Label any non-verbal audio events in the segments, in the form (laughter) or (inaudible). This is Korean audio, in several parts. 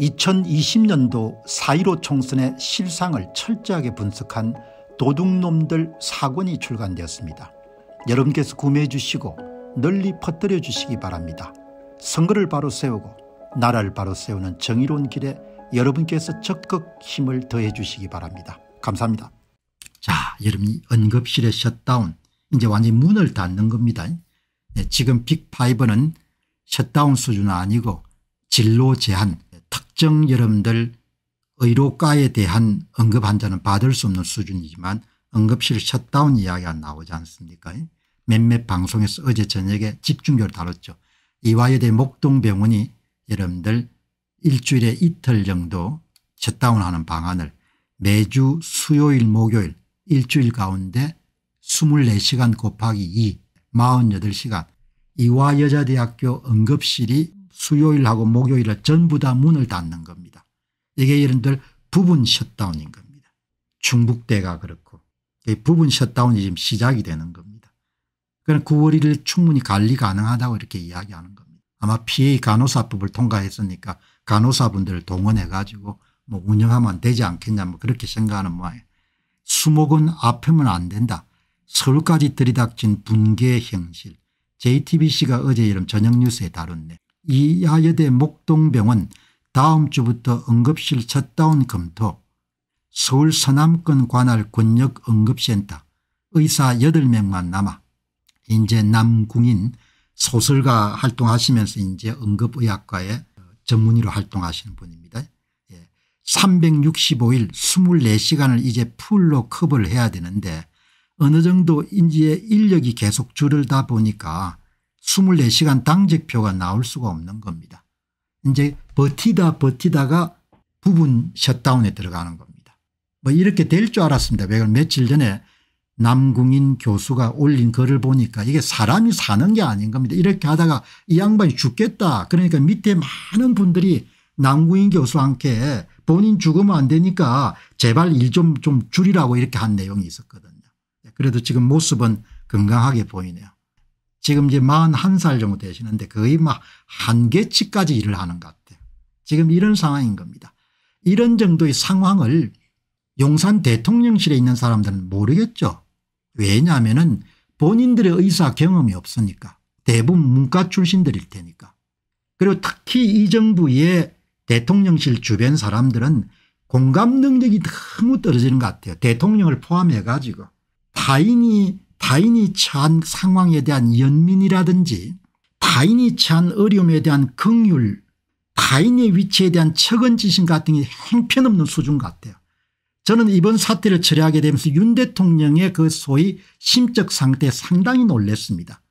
2020년도 4.15 총선의 실상을 철저하게 분석한 도둑놈들 사권이 출간되었습니다. 여러분께서 구매해 주시고 널리 퍼뜨려 주시기 바랍니다. 선거를 바로 세우고 나라를 바로 세우는 정의로운 길에 여러분께서 적극 힘을 더해 주시기 바랍니다. 감사합니다. 자 여러분이 응급실의 셧다운 이제 완전히 문을 닫는 겁니다. 네, 지금 빅5는 셧다운 수준은 아니고 진료 제한 특정 여러분들 의료과에 대한 응급 환자는 받을 수 없는 수준이지만 응급실 셧다운 이야기가 나오지 않습니까 몇몇 방송에서 어제 저녁에 집중적으로 다뤘죠. 이화여대 목동병원이 여러분들 일주일에 이틀 정도 셧다운하는 방안을 매주 수요일 목요일 일주일 가운데 24시간 곱하기 2 48시간 이화여자대학교 응급실이 수요일하고 목요일에 전부 다 문을 닫는 겁니다. 이게 여러분들 부분 셧다운인 겁니다. 충북대가 그렇고 부분 셧다운이 지금 시작이 되는 겁니다. 그럼 9월 1일 충분히 관리 가능하다고 이렇게 이야기하는 겁니다. 아마 PA 간호사법을 통과했으니까 간호사분들을 동원해 가지고 뭐 운영하면 되지 않겠냐 뭐 그렇게 생각하는 모양이에요. 수목은 아프면 안 된다. 서울까지 들이닥친 붕괴 형실 JTBC가 어제 이름 저녁 뉴스에 다뤘네. 이하여대 목동병원 다음 주부터 응급실 셧다운 검토 서울 서남권 관할 권역 응급센터 의사 8명만 남아 이제 남궁인 소설가 활동하시면서 이제 응급의학과의 전문의로 활동하시는 분입니다. 365일 예. 24시간을 이제 풀로 커버를 해야 되는데 어느 정도 이제 인력이 계속 줄을다 보니까 24시간 당직표가 나올 수가 없는 겁니다. 이제 버티다 버티다가 부분 셧다운에 들어가는 겁니다. 뭐 이렇게 될 줄 알았습니다. 왜 며칠 전에 남궁인 교수가 올린 글을 보니까 이게 사람이 사는 게 아닌 겁니다. 이렇게 하다가 이 양반이 죽겠다. 그러니까 밑에 많은 분들이 남궁인 교수와 함께 본인 죽으면 안 되니까 제발 일 좀 좀 줄이라고 이렇게 한 내용이 있었거든요. 그래도 지금 모습은 건강하게 보이네요. 지금 이제 41살 정도 되시는데 거의 막 한계치까지 일을 하는 것 같아요. 지금 이런 상황인 겁니다. 이런 정도의 상황을 용산 대통령실에 있는 사람들은 모르겠죠. 왜냐하면 본인들의 의사 경험이 없으니까 대부분 문과 출신들일 테니까. 그리고 특히 이 정부의 대통령실 주변 사람들은 공감 능력이 너무 떨어지는 것 같아요. 대통령을 포함해 가지고 타인이 타인이 처한 상황에 대한 연민이라든지 타인이 처한 어려움에 대한 긍휼 타인의 위치에 대한 척은지심 같은 게 형편없는 수준 같아요. 저는 이번 사태를 처리하게 되면서 윤 대통령의 그 소위 심적 상태에 상당히 놀랐습니다.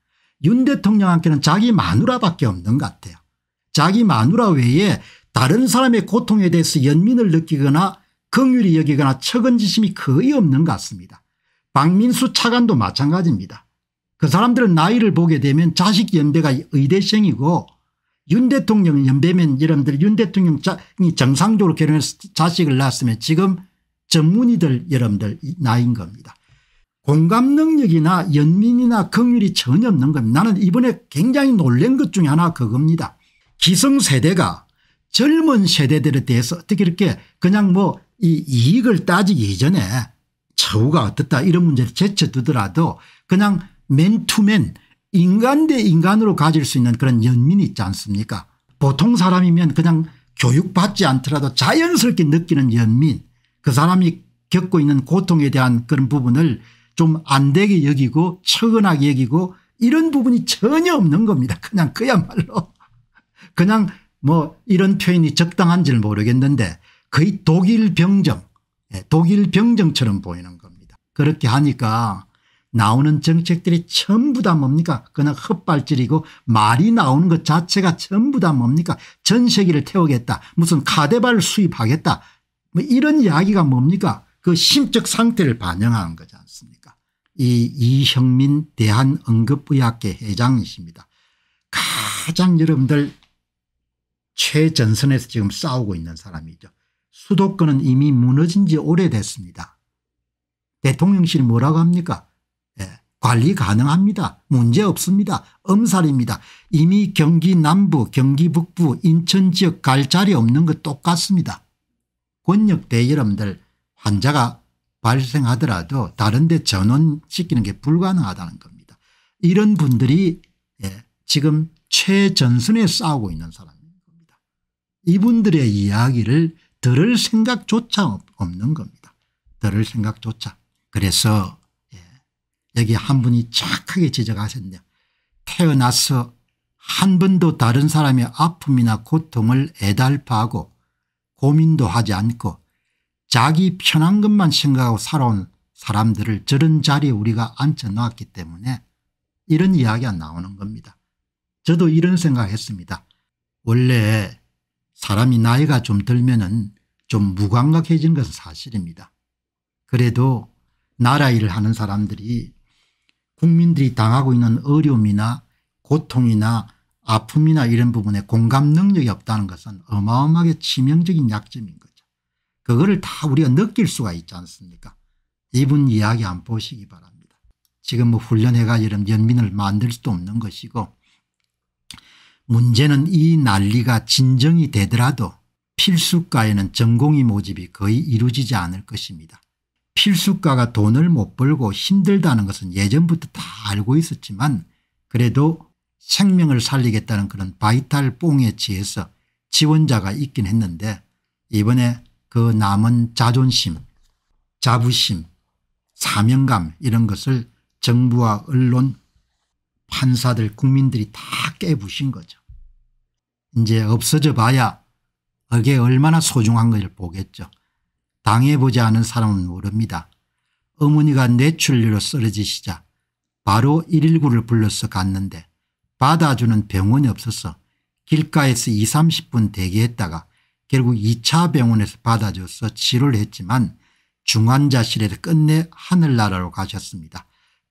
윤 대통령한테는 자기 마누라밖에 없는 것 같아요. 자기 마누라 외에 다른 사람의 고통에 대해서 연민을 느끼거나 긍휼히 여기거나 척은지심이 거의 없는 것 같습니다. 박민수 차관도 마찬가지입니다. 그 사람들은 나이를 보게 되면 자식 연배가 의대생이고 윤 대통령 연배면 여러분들 윤 대통령이 정상적으로 결혼해서 자식을 낳았으면 지금 전문의들 여러분들 나이인 겁니다. 공감 능력이나 연민이나 긍휼이 전혀 없는 겁니다. 나는 이번에 굉장히 놀란 것 중에 하나 그겁니다. 기성세대가 젊은 세대들에 대해서 어떻게 이렇게 그냥 뭐 이 이익을 따지기 이전에 처우가 어떻다 이런 문제를 제쳐두더라도 그냥 맨투맨 인간 대 인간으로 가질 수 있는 그런 연민이 있지 않습니까 보통 사람이면 그냥 교육받지 않더라도 자연스럽게 느끼는 연민 그 사람이 겪고 있는 고통에 대한 그런 부분을 좀 안되게 여기고 처근하게 여기고 이런 부분이 전혀 없는 겁니다. (laughs) 그냥 그야말로 그냥 뭐 이런 표현이 적당한지는 모르겠는데 거의 독일 병정 예, 독일 병정처럼 보이는 겁니다. 그렇게 하니까 나오는 정책들이 전부 다 뭡니까 그냥 헛발질이고 말이 나오는 것 자체가 전부 다 뭡니까 전 세계를 태우겠다 무슨 카데발 수입하겠다 뭐 이런 이야기가 뭡니까 그 심적 상태를 반영하는 거지 않습니까 이 이형민 대한응급의학회 회장이십니다. 가장 여러분들 최전선에서 지금 싸우고 있는 사람이죠. 수도권은 이미 무너진 지 오래됐습니다. 대통령실이 뭐라고 합니까 예. 관리 가능합니다. 문제 없습니다. 엄살입니다. 이미 경기 남부 경기 북부 인천 지역 갈 자리 없는 것 똑같습니다. 권역대 여러분들 환자가 발생하더라도 다른 데 전원시키는 게 불가능하다는 겁니다. 이런 분들이 예, 지금 최전선에 싸우고 있는 사람인 겁니다. 이분들의 이야기를 들을 생각조차 없는 겁니다. 들을 생각조차. 그래서 예, 여기 한 분이 착하게 지적하셨네요. 태어나서 한 번도 다른 사람의 아픔이나 고통을 애달파하고 고민도 하지 않고 자기 편한 것만 생각하고 살아온 사람들을 저런 자리에 우리가 앉혀놓았기 때문에 이런 이야기가 나오는 겁니다. 저도 이런 생각했습니다. 원래 사람이 나이가 좀 들면 은 좀 무감각해지는 것은 사실입니다. 그래도 나라 일을 하는 사람들이 국민들이 당하고 있는 어려움이나 고통이나 아픔이나 이런 부분에 공감 능력이 없다는 것은 어마어마하게 치명적인 약점인 거죠. 그거를 다 우리가 느낄 수가 있지 않습니까 이분 이야기 한번 보시기 바랍니다. 지금 뭐 훈련해가 이런 연민을 만들 수도 없는 것이고 문제는 이 난리가 진정이 되더라도 필수과에는 전공의 모집이 거의 이루어지지 않을 것입니다. 필수과가 돈을 못 벌고 힘들다는 것은 예전부터 다 알고 있었지만 그래도 생명을 살리겠다는 그런 바이탈 뽕에 취해서 지원자가 있긴 했는데 이번에 그 남은 자존심 자부심 사명감 이런 것을 정부와 언론 판사들 국민들이 다 깨부신 거죠. 이제 없어져 봐야 그게 얼마나 소중한 것을 보겠죠. 당해보지 않은 사람은 모릅니다. 어머니가 뇌출혈로 쓰러지시자 바로 119를 불러서 갔는데 받아주는 병원이 없어서 길가에서 2 30분 대기했다가 결국 2차 병원에서 받아줘서 치료를 했지만 중환자실에서 끝내 하늘나라로 가셨습니다.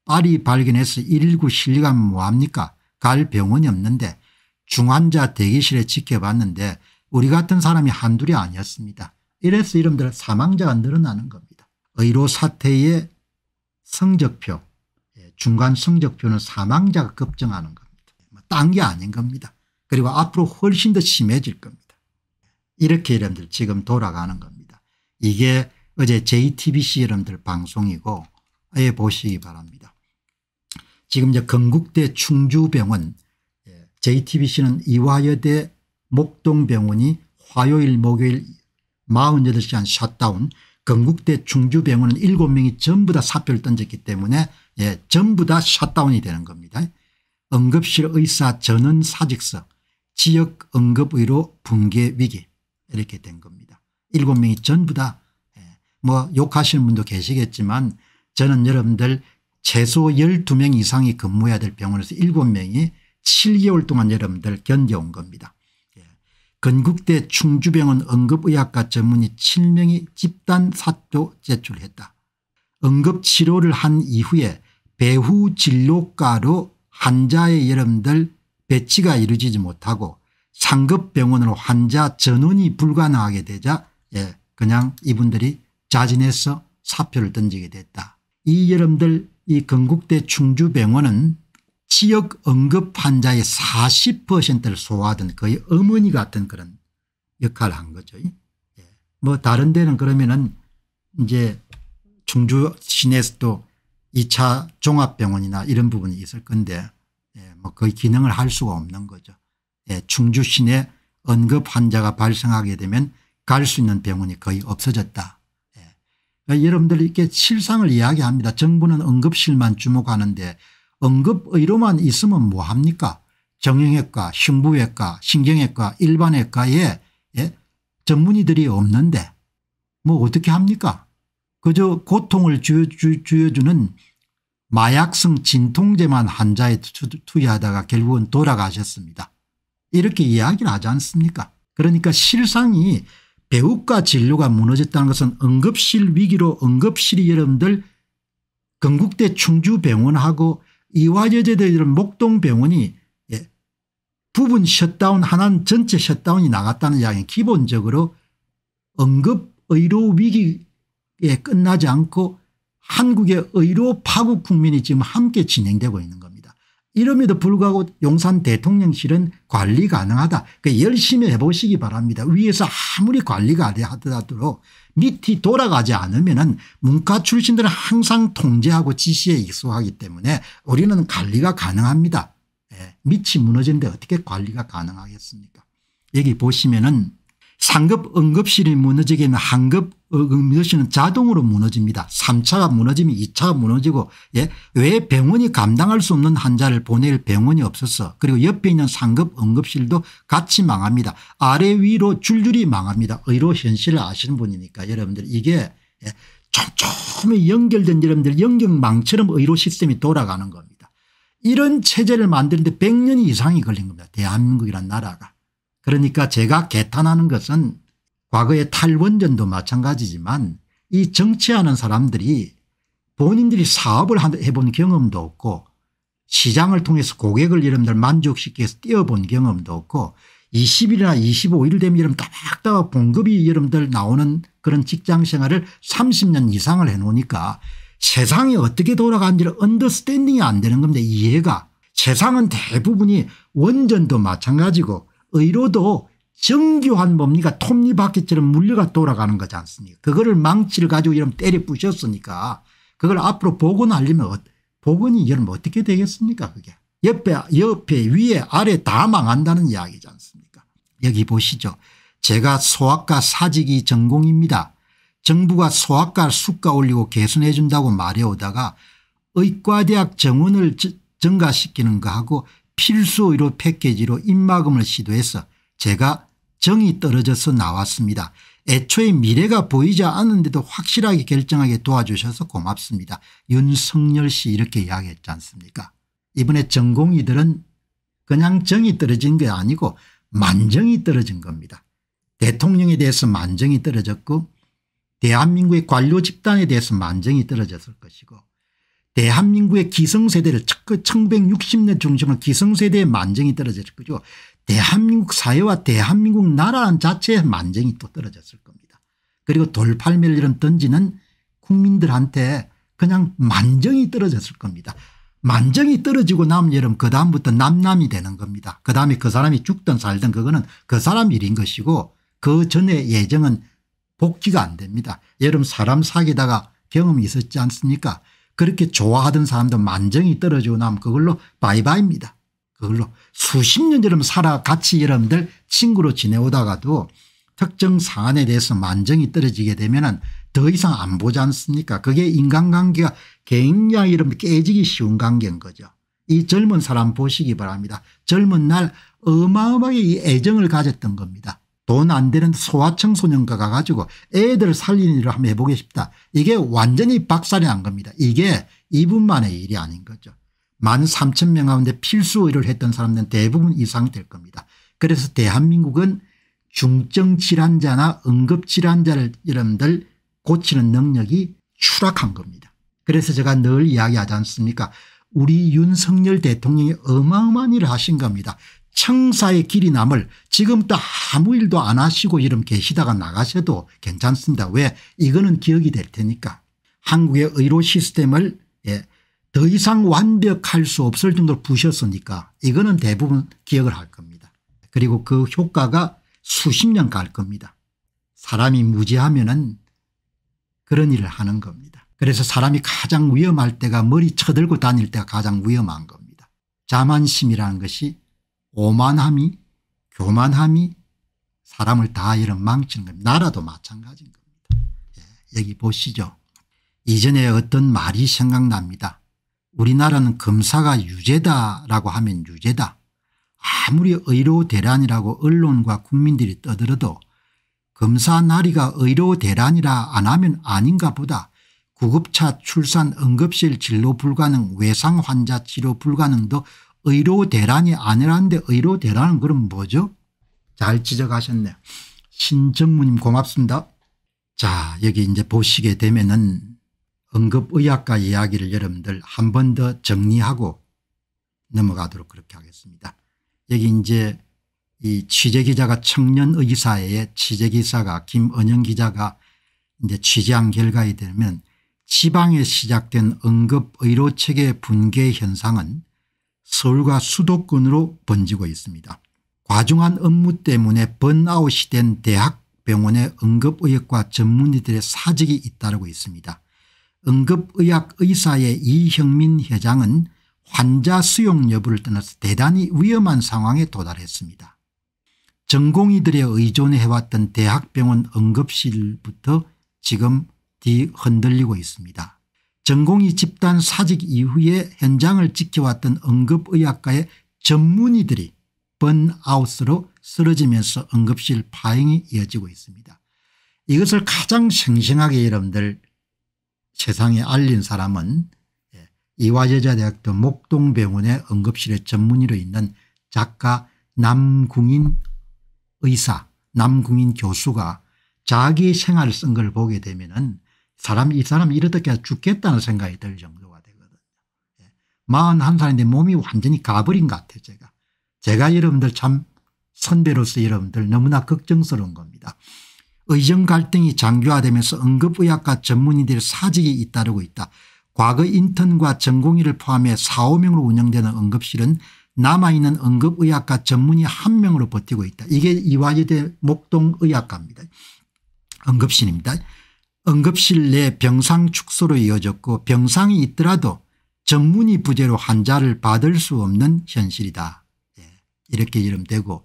빨리 발견해서 119 실리가면 뭐합니까 갈 병원이 없는데 중환자 대기실에 지켜봤는데 우리 같은 사람이 한둘이 아니었습니다. 이래서 이름들 사망자가 늘어나는 겁니다. 의료 사태의 성적표 예, 중간 성적표는 사망자가 급증하는 겁니다. 뭐 딴게 아닌 겁니다. 그리고 앞으로 훨씬 더 심해질 겁니다. 이렇게 여러분들 지금 돌아가는 겁니다. 이게 어제 JTBC 여러분들 방송이고 에 보시기 바랍니다. 지금 이제 건국대 충주병원 예, JTBC는 이화여대 목동병원이 화요일 목요일 48시간 샷다운 건국대 충주병원은 7명이 전부 다 사표를 던졌기 때문에 예, 전부 다 샷다운이 되는 겁니다. 응급실 의사 전원 사직서 지역 응급의료 붕괴 위기 이렇게 된 겁니다. 7명이 전부 다뭐 예, 욕하시는 분도 계시겠지만 저는 여러분들 최소 12명 이상이 근무해야 될 병원에서 7명이 7개월 동안 여러분들 견뎌온 겁니다. 예. 건국대 충주병원 응급의학과 전문의 7명이 집단 사표 제출했다. 응급치료를 한 이후에 배후 진료과로 환자의 여러분들 배치가 이루어지지 못하고 상급병원으로 환자 전원이 불가능하게 되자 예, 그냥 이분들이 자진해서 사표를 던지게 됐다. 이 여러분들 이 건국대 충주병원은 지역 응급 환자의 40%를 소화하던 거의 어머니 같은 그런 역할을 한 거죠. 예. 뭐 다른 데는 그러면은 이제 충주 시내에서도 2차 종합병원이나 이런 부분이 있을 건데 예. 뭐 거의 기능을 할 수가 없는 거죠. 예. 충주 시내 응급 환자가 발생하게 되면 갈 수 있는 병원이 거의 없어졌다. 그러니까 여러분들 이렇게 실상을 이야기합니다. 정부는 응급실만 주목하는데 응급의료만 있으면 뭐합니까 정형외과 흉부외과 신경외과 일반외과에 예? 전문의들이 없는데 뭐 어떻게 합니까 그저 고통을 주여주는 마약성 진통제만 환자에 투여하다가 결국은 돌아가셨습니다. 이렇게 이야기를 하지 않습니까 그러니까 실상이 배후과 진료가 무너졌다는 것은 응급실 위기로 응급실이 여러분들 건국대 충주병원하고 이화여제대 이런 목동병원이 예, 부분 셧다운 하나는 전체 셧다운이 나갔다는 이야기는 기본적으로 응급의료 위기에 끝나지 않고 한국의 의료 파국 국면이 지금 함께 진행되고 있는 겁니다. 이럼에도 불구하고 용산 대통령실은 관리 가능하다. 그 열심히 해보시기 바랍니다. 위에서 아무리 관리가 하더라도 밑이 돌아가지 않으면 문과 출신들은 항상 통제하고 지시에 익숙하기 때문에 우리는 관리가 가능합니다. 예, 밑이 무너지는데 어떻게 관리가 가능하겠습니까 여기 보시면 은 상급 응급실이 무너지게 되면 한급 응급실은 자동으로 무너집니다. 3차가 무너지면 2차가 무너지고 예? 왜 병원이 감당할 수 없는 환자를 보낼 병원이 없었어. 그리고 옆에 있는 상급 응급실도 같이 망합니다. 아래 위로 줄줄이 망합니다. 의료 현실을 아시는 분이니까 여러분들 이게 예? 촘촘히 연결된 여러분들 연경망처럼 의료 시스템이 돌아가는 겁니다. 이런 체제를 만드는데 100년 이상이 걸린 겁니다. 대한민국이란 나라가. 그러니까 제가 개탄하는 것은 과거의 탈원전도 마찬가지지만 이 정치하는 사람들이 본인들이 사업을 해본 경험도 없고 시장을 통해서 고객을 여러분들 만족시키기 위해서 뛰어본 경험도 없고 20일이나 25일 되면 여러분 따박따박 봉급이 여러분들 나오는 그런 직장 생활을 30년 이상을 해놓으니까 세상이 어떻게 돌아가는지를 언더스탠딩이 안 되는 겁니다. 이해가. 세상은 대부분이 원전도 마찬가지고 의료도 정교한 뭡니까? 톱니바퀴처럼 물려가 돌아가는 거지 않습니까? 그거를 망치를 가지고 이런 때려 부셨으니까 그걸 앞으로 복원하려면 어, 복원이 여러분 어떻게 되겠습니까 그게? 옆에 옆에 위에 아래 다 망한다는 이야기지 않습니까? 여기 보시죠. 제가 소아과 사직이 전공입니다. 정부가 소아과 수가 올리고 개선해 준다고 말해오다가 의과대학 정원을 증가시키는 거하고 필수 의료 패키지로 입막음을 시도해서 제가 정이 떨어져서 나왔습니다. 애초에 미래가 보이지 않는데도 확실하게 결정하게 도와주셔서 고맙습니다. 윤석열 씨 이렇게 이야기했지 않습니까 이번에 전공의들은 그냥 정이 떨어진 게 아니고 만정이 떨어진 겁니다. 대통령에 대해서 만정이 떨어졌고 대한민국의 관료 집단에 대해서 만정이 떨어졌을 것이고 대한민국의 기성세대를 1960년 중심으로 기성세대의 만정이 떨어졌을 거죠. 대한민국 사회와 대한민국 나라는 자체의 만정이 또 떨어졌을 겁니다. 그리고 돌팔매를 던지는 국민들한테 그냥 만정이 떨어졌을 겁니다. 만정이 떨어지고 나면 여러분 그 다음부터 남남이 되는 겁니다. 그 다음에 그 사람이 죽든 살든 그거는 그 사람 일인 것이고 그 전에 예정은 복귀가 안 됩니다. 여러분 사람 사귀다가 경험이 있었지 않습니까 그렇게 좋아하던 사람도 만정이 떨어지고 나면 그걸로 바이바이입니다. 그걸로 수십 년 여러분 살아 같이 여러분들 친구로 지내오다가도 특정 사안에 대해서 만정이 떨어지게 되면 더 이상 안 보지 않습니까 그게 인간관계가 굉장히 여러분 깨지기 쉬운 관계인 거죠. 이 젊은 사람 보시기 바랍니다. 젊은 날 어마어마하게 이 애정을 가졌던 겁니다. 돈 안 되는 소아청소년과 가가지고 애들 살리는 일을 한번 해보고 싶다. 이게 완전히 박살이 난 겁니다. 이게 이분만의 일이 아닌 거죠. 만 3천 명 가운데 필수 의료를 했던 사람들은 대부분 이상 될 겁니다. 그래서 대한민국은 중증 질환자나 응급 질환자를 여러분들 고치는 능력이 추락한 겁니다. 그래서 제가 늘 이야기하지 않습니까 우리 윤석열 대통령이 어마어마한 일을 하신 겁니다. 청사의 길이 남을 지금부터 아무 일도 안 하시고 이름 계시다가 나가셔도 괜찮습니다. 왜 이거는 기억이 될 테니까 한국의 의료 시스템을 예, 더 이상 완벽할 수 없을 정도로 부셨으니까 이거는 대부분 기억을 할 겁니다. 그리고 그 효과가 수십 년 갈 겁니다. 사람이 무지하면 은 그런 일을 하는 겁니다. 그래서 사람이 가장 위험할 때가 머리 쳐들고 다닐 때가 가장 위험한 겁니다. 자만심이라는 것이 오만함이 교만함이 사람을 다 이런 망치는 겁니다. 나라도 마찬가지인 겁니다. 예, 여기 보시죠. 이전에 어떤 말이 생각납니다. 우리나라는 검사가 유죄다라고 하면 유죄다. 아무리 의료 대란이라고 언론과 국민들이 떠들어도 검사 나리가 의료 대란이라 안 하면 아닌가 보다. 구급차 출산 응급실 진료 불가능 외상 환자 치료 불가능도 의료 대란이 아니라는데 의료 대란은 그럼 뭐죠 잘 지적하셨네요. 신정무님 고맙습니다. 자 여기 이제 보시게 되면은 응급의학과 이야기를 여러분들 한 번 더 정리하고 넘어가도록 그렇게 하겠습니다. 여기 이제 이 취재기자가 청년의사의 취재기사가 김은영 기자가 이제 취재한 결과에 되면 지방에 시작된 응급의료체계 붕괴 현상은 서울과 수도권으로 번지고 있습니다. 과중한 업무 때문에 번아웃이 된 대학병원의 응급의학과 전문의들의 사직이 잇따르고 있습니다. 응급의학 의사의 이형민 회장은 환자 수용 여부를 떠나서 대단히 위험한 상황에 도달했습니다. 전공의들의 의존해왔던 대학병원 응급실부터 지금 뒤 흔들리고 있습니다. 전공의 집단 사직 이후에 현장을 지켜왔던 응급의학과의 전문의들이 번아웃으로 쓰러지면서 응급실 파행이 이어지고 있습니다. 이것을 가장 생생하게 여러분들 세상에 알린 사람은 예, 이화여자대학교 목동병원의 응급실의 전문의로 있는 작가 남궁인 의사 남궁인 교수가 자기 생활을 쓴 걸 보게 되면 사람 이 사람이 이러다가 죽겠다는 생각이 들 정도가 되거든요. 41살인데 예, 몸이 완전히 가버린 것 같아요 제가. 제가 여러분들 참 선배로서 여러분들 너무나 걱정스러운 겁니다. 의정 갈등이 장기화되면서 응급의학과 전문의들의 사직이 잇따르고 있다. 과거 인턴과 전공의를 포함해 4, 5명으로 운영되는 응급실은 남아있는 응급의학과 전문의 한 명으로 버티고 있다. 이게 이화여대 목동의학과입니다. 응급실입니다. 응급실 내 병상 축소로 이어졌고 병상이 있더라도 전문의 부재로 환자를 받을 수 없는 현실이다. 예, 이렇게 이름 되고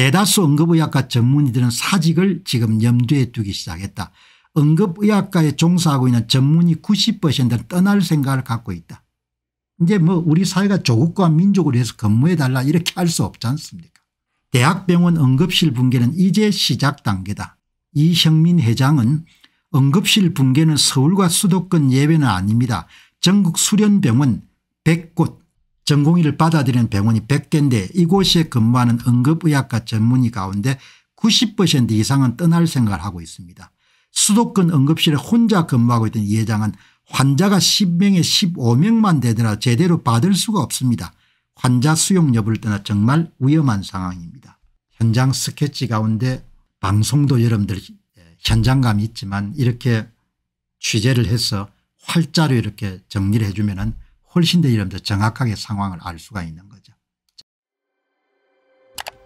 대다수 응급의학과 전문의들은 사직을 지금 염두에 두기 시작했다. 응급의학과에 종사하고 있는 전문의 90%는 떠날 생각을 갖고 있다. 이제 뭐 우리 사회가 조국과 민족을 위해서 근무해달라 이렇게 할 수 없지 않습니까 대학병원 응급실 붕괴는 이제 시작 단계다. 이형민 회장은 응급실 붕괴는 서울과 수도권 예외는 아닙니다. 전국 수련병원 100곳 전공의를 받아들이는 병원이 100개인데 이곳에 근무하는 응급의학과 전문의 가운데 90% 이상은 떠날 생각을 하고 있습니다. 수도권 응급실에 혼자 근무하고 있던 이 회장은 환자가 10명에 15명만 되더라 제대로 받을 수가 없습니다. 환자 수용 여부를 떠나 정말 위험한 상황입니다. 현장 스케치 가운데 방송도 여러분들 현장감이 있지만 이렇게 취재를 해서 활자로 이렇게 정리를 해주면 훨씬 더 여러분들 정확하게 상황을 알 수가 있는 거죠.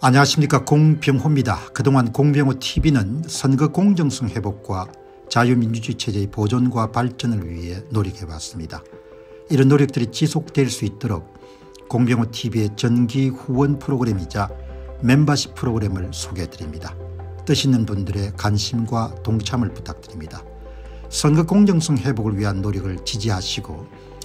안녕하십니까 공병호입니다. 그동안 공병호 tv는 선거 공정성 회복과 자유민주주의 체제의 보존과 발전을 위해 노력해왔습니다. 이런 노력들이 지속될 수 있도록 공병호 tv의 전기 후원 프로그램이자 멤버십 프로그램을 소개해드립니다. 뜻 있는 분들의 관심과 동참을 부탁드립니다. 선거 공정성 회복을 위한 노력을 지지하시고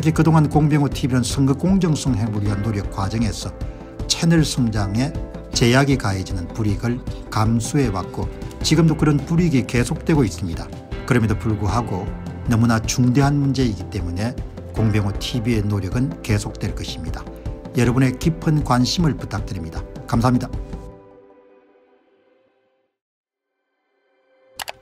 특히 그동안 공병호TV는 선거 공정성 회복을 위한 노력 과정에서 채널 성장에 제약이 가해지는 불이익을 감수해왔고 지금도 그런 불이익이 계속되고 있습니다. 그럼에도 불구하고 너무나 중대한 문제이기 때문에 공병호TV의 노력은 계속될 것입니다. 여러분의 깊은 관심을 부탁드립니다. 감사합니다.